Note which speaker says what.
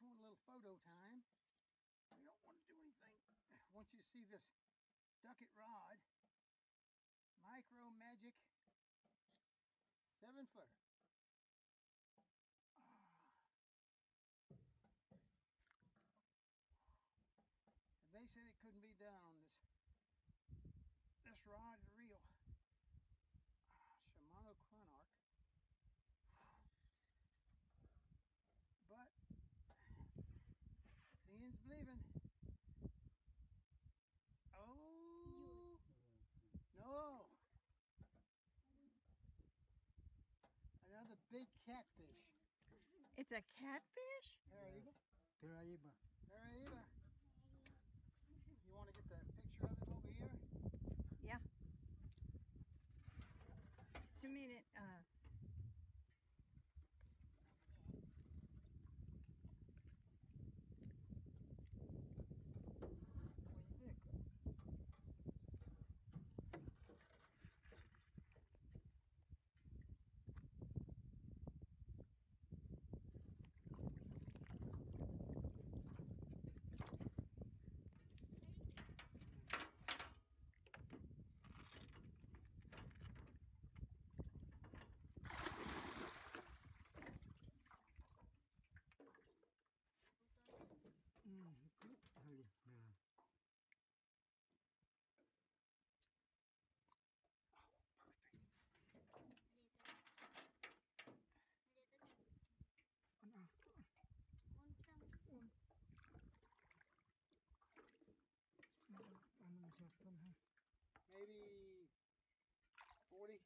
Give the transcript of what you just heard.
Speaker 1: just want a little photo time. We don't want to do anything. I want you to see this Duckett rod. Micro Magic 7 footer. Ah. They said it couldn't be done on this this rod and reel. Seeing's believing. Oh no! Another big catfish.
Speaker 2: It's a catfish?
Speaker 1: Paraíba.
Speaker 3: Paraíba.
Speaker 1: Paraíba.
Speaker 2: maybe 40,